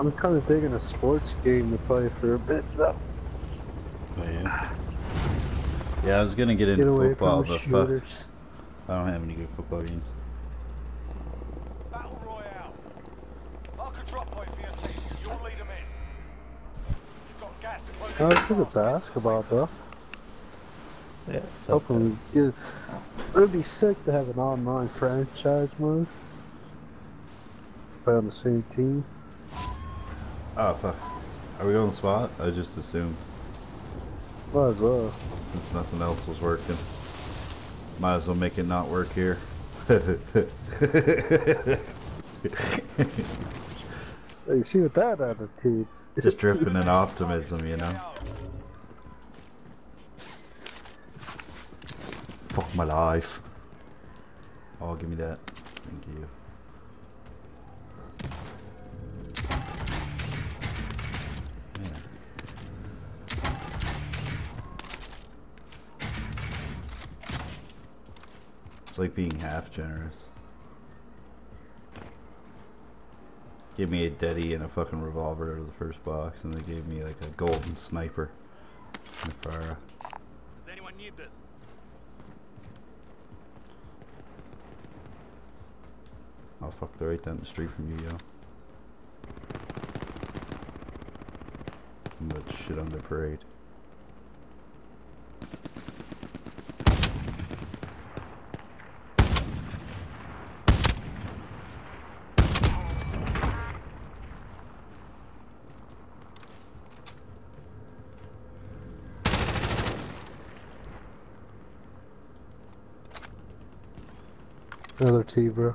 I'm kind of digging a sports game to play for a bit though. Oh, yeah. Yeah, I was gonna get into Get away football, from the but fuck. I don't have any good football games. Battle Royale. Mark a drop point for your team. You'll lead them in. You've got gas close I to was into the basketball though. Yeah, Hopefully, we get. It'd be sick to have an online franchise mode. Play on the same team. Oh fuck. Are we on the spot? I just assumed Might as well. since nothing else was working. Might as well make it not work here. you see with that attitude. just dripping in optimism, you know. Fuck my life. Oh, give me that. Thank you. Like being half generous. Gave me a Deddy and a fucking revolver out of the first box, and they gave me like a golden sniper. And a Does anyone need this? Oh fuck, they're right down the street from you, yo. And that shit on their parade. Another T, bro.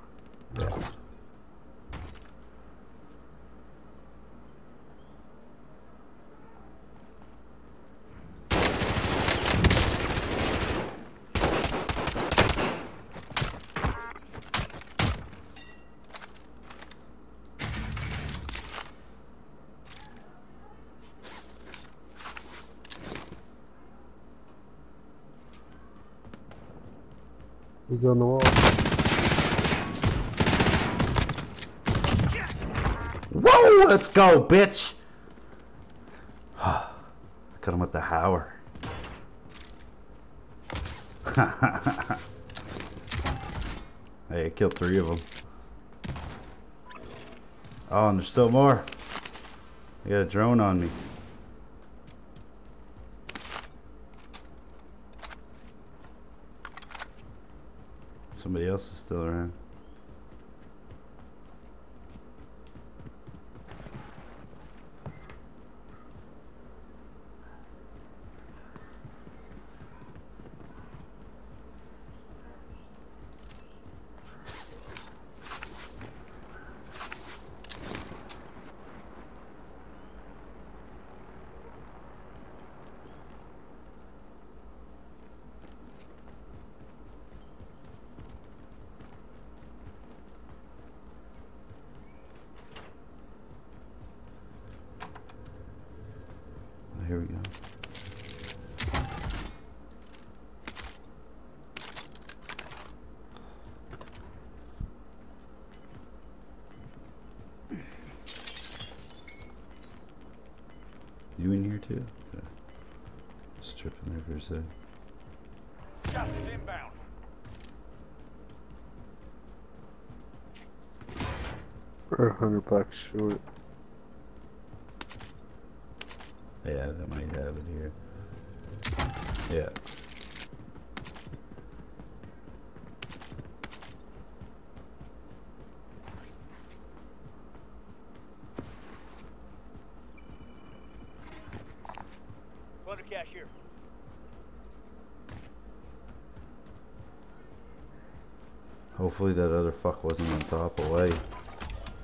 He's on the wall. Let's go, bitch! Got him with the Hauer. hey, I killed three of them. Oh, and there's still more. I got a drone on me. Somebody else is still around. Oh, here we go. You in here too? Yeah. Stripping there for a sec. Gas is inbound. Or a hundred bucks short. Yeah, that might have it here. Yeah. Run to cashier. Hopefully that other fuck wasn't on top away.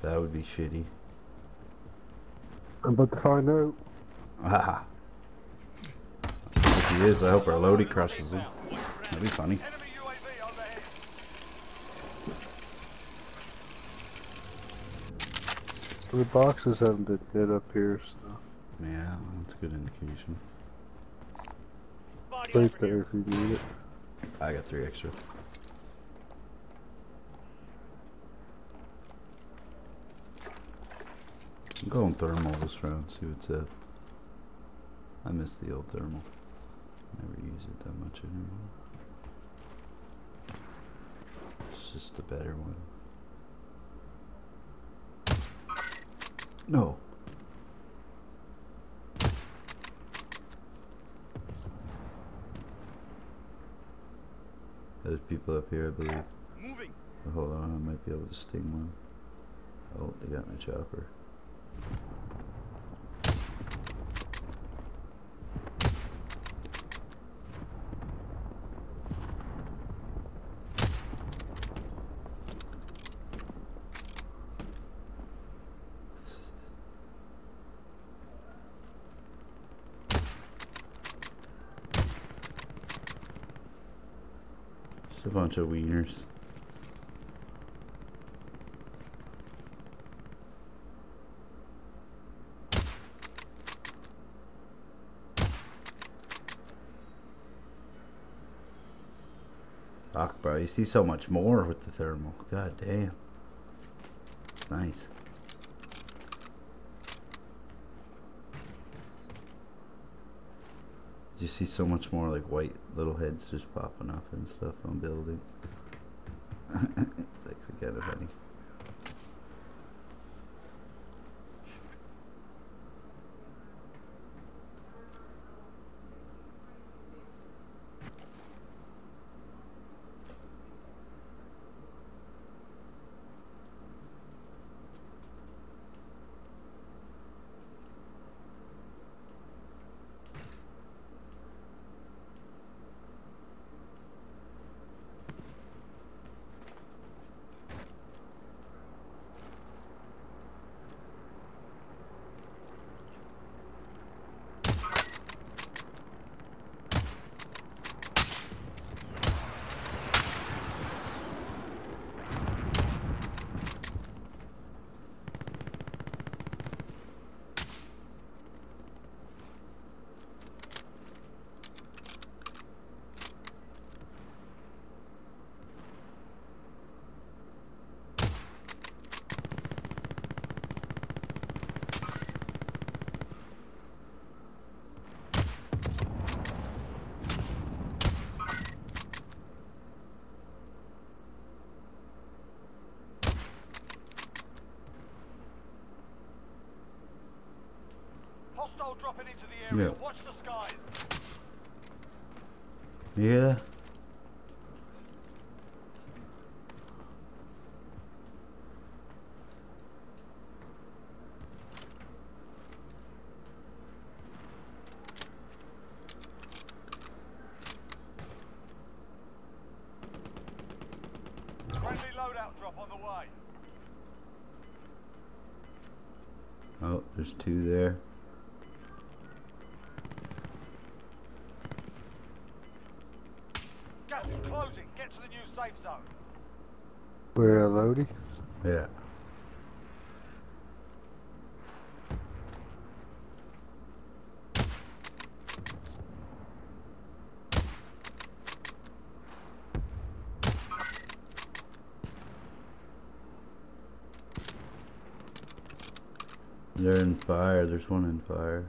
That would be shitty. I'm about to find out. Ah. If he is, I hope our loadie crushes him. That'd be funny. Enemy UAV overhead. The boxes haven't been good up here, so Yeah, that's a good indication. Right there if you need it. I got three extra. I'm going thermal this round, see what's up. I miss the old thermal. Never use it that much anymore. It's just a better one. No. There's people up here, I believe. Moving. Hold on, I might be able to sting one. Oh, they got my chopper. Just a bunch of wieners. Fuck, bro. You see so much more with the thermal. God damn. It's nice. You see so much more like white little heads just popping up and stuff on buildings. Thanks again, if any. Hostile dropping into the area. Yeah. Watch the skies. You hear that? Friendly loadout drop on the way. Oh, there's two there. Is. Get to the new safe zone. We're loading. Yeah. They're in fire. There's one in fire.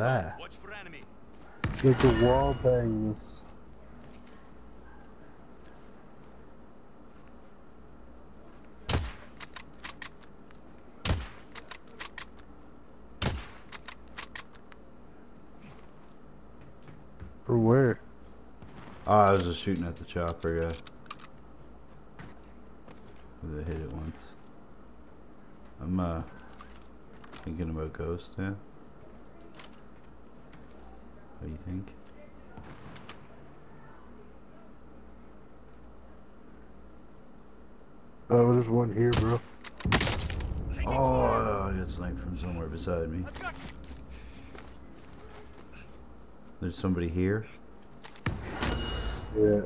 Is that? Watch for enemy. Get the wall bangs. For where? Oh, I was just shooting at the chopper guy. I hit it once. I'm uh thinking about Ghost, yeah. What do you think? Oh, there's one here, bro. Oh, I got sniped from somewhere beside me. There's somebody here. Yeah.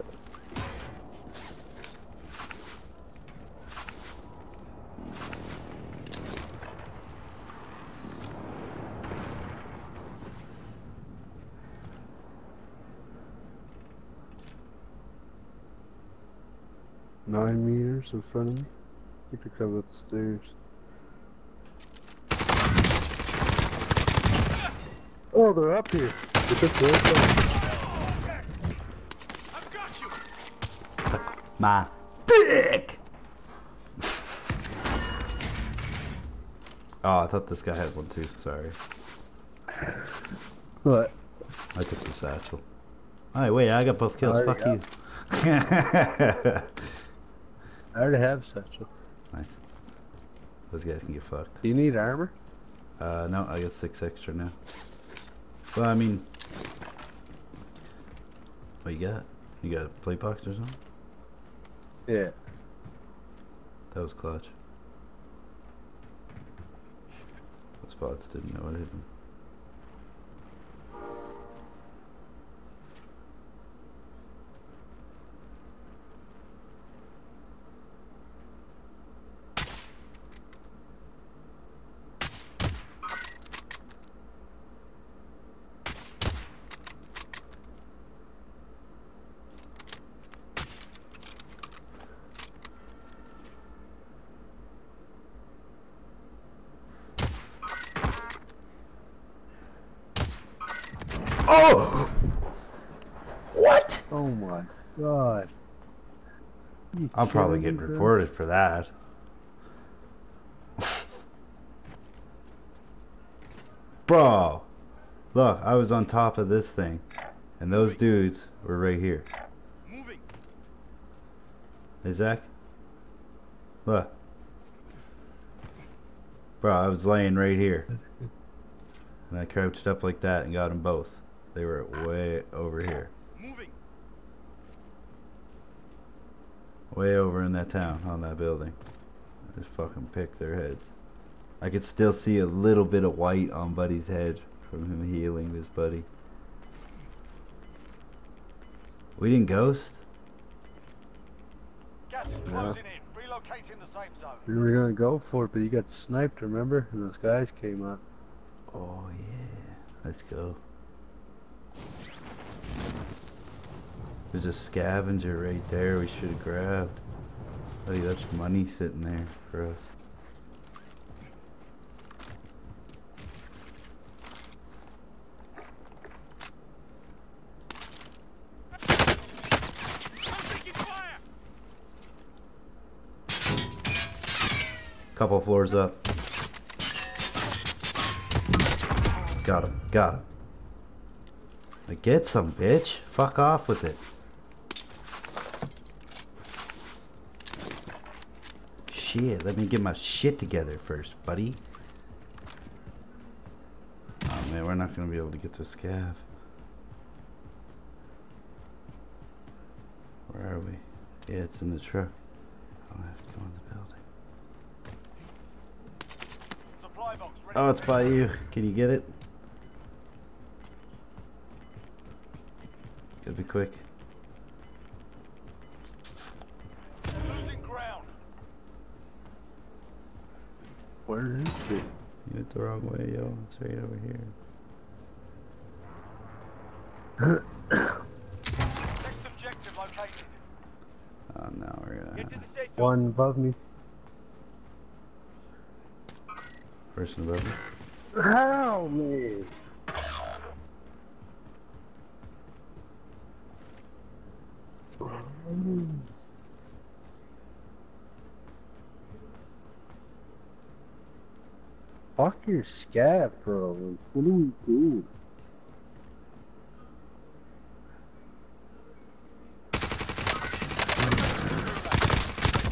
Nine meters in front of me. You could come up the stairs. Oh, they're up here. They took the other I've got you. My dick! oh, I thought this guy had one too. Sorry. What? I took the satchel. Alright, wait, I got both kills. There Fuck you you. I already have satchel. nice. Those guys can get fucked. Do you need armor? Uh, no, I got six extra now. Well, I mean, what you got? You got a plate box or something? Yeah. That was clutch. The spots didn't know what hit him. Oh! What? Oh my god. You I'm probably kidding getting reported for that. Bro, look, I was on top of this thing, and those dudes were right here. Moving. Hey, Zach? Look. Bro, I was laying right here. And I crouched up like that and got them both. They were way over here. Moving. Way over in that town, on that building. I just fucking picked their heads. I could still see a little bit of white on Buddy's head from him healing his buddy. We didn't ghost? Gas is closing in. Relocating the safe zone. We were gonna go for it, but you got sniped, remember? And those guys came up. Oh yeah. Let's go. There's a scavenger right there we should have grabbed. Buddy, that's money sitting there for us. Couple floors up. Got him. Got him. Get some, bitch. Fuck off with it. Shit, let me get my shit together first, buddy. Oh man, we're not gonna be able to get to Scav. Where are we? Yeah, it's in the truck. I'll have to go in the building. Supply box ready. Oh, it's by you. Can you get it? Gotta be quick. Where is it? You went the wrong way, yo. It's right over here. Next objective located. Oh no, we're gonna. Get to the One above me. Person above me. Help me! Mm. Fuck your scat, bro. What do we do?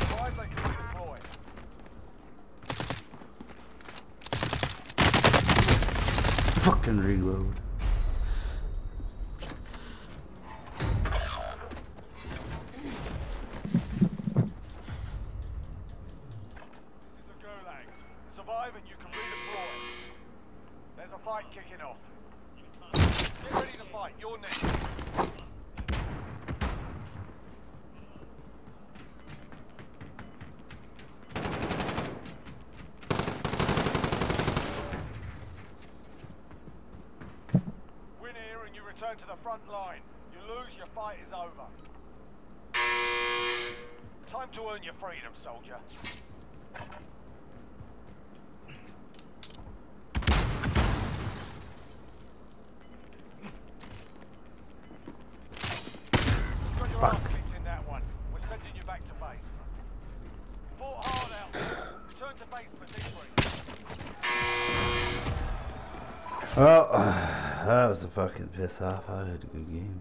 Advise they can redeploy. Fucking reload. This is a gulag. Survive and you can redeploy. There's a fight kicking off. Get ready to fight. You're next. Win here and you return to the front line. You lose, your fight is over. Time to earn your freedom, soldier. You got your ass kicked in that one. We're sending you back to base. Fought hard out there. Return to base for debrief. A fucking piss off. I had a good game.